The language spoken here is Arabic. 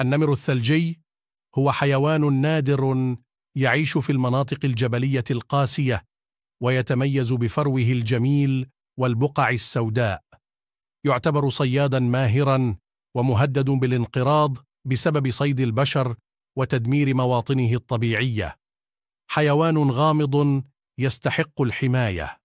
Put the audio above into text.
النمر الثلجي هو حيوان نادر يعيش في المناطق الجبلية القاسية ويتميز بفروه الجميل والبقع السوداء. يعتبر صيادا ماهرا ومهدد بالانقراض بسبب صيد البشر وتدمير مواطنه الطبيعية. حيوان غامض يستحق الحماية.